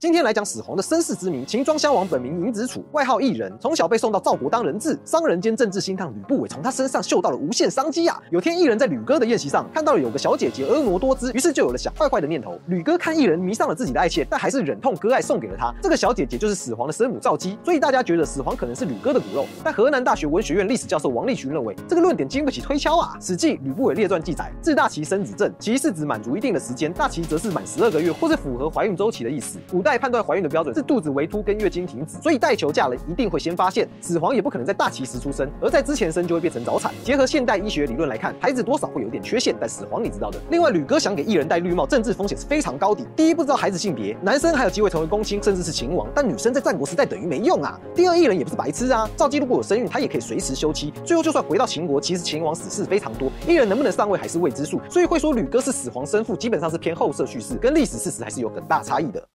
今天来讲始皇的身世之谜。秦庄襄王本名嬴子楚，外号异人，从小被送到赵国当人质。商人兼政治心烫吕不韦从他身上嗅到了无限商机啊！有天异人在吕哥的宴席上看到了有个小姐姐婀娜多姿，于是就有了想坏坏的念头。吕哥看异人迷上了自己的爱妾，但还是忍痛割爱送给了他。这个小姐姐就是始皇的生母赵姬，所以大家觉得始皇可能是吕哥的骨肉。但河南大学文学院历史教授王立群认为这个论点经不起推敲啊！《史记·吕不韦列传》记载，自大齐生子正，其是指满足一定的时间，大齐则是满十二个月或是符合怀孕周期的意思。古代判断怀孕的标准是肚子微凸跟月经停止，所以带球嫁人一定会先发现。始皇也不可能在大齐时出生，而在之前生就会变成早产。结合现代医学理论来看，孩子多少会有点缺陷，但始皇你知道的。另外，吕哥想给异人戴绿帽，政治风险是非常高的。第一，不知道孩子性别，男生还有机会成为公卿，甚至是秦王，但女生在战国时代等于没用啊。第二，异人也不是白痴啊，赵姬如果有身孕，他也可以随时休妻。最后就算回到秦国，其实秦王死事非常多，异人能不能上位还是未知数。所以会说吕哥是始皇生父，基本上是偏后设叙事，跟历史事实还是有很大差异的。